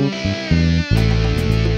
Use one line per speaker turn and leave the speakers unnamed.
Música